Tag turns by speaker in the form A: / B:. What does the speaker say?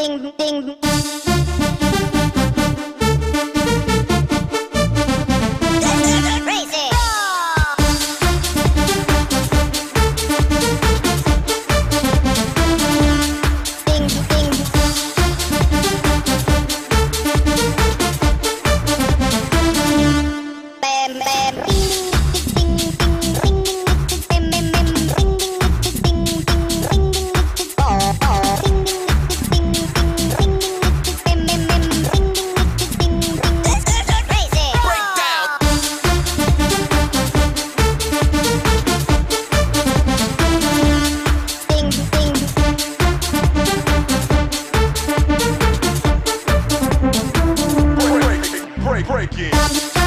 A: ding, ding. Crazy.
B: Break, break, break it.